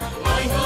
I know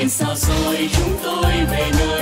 biển xa xôi chúng tôi về nơi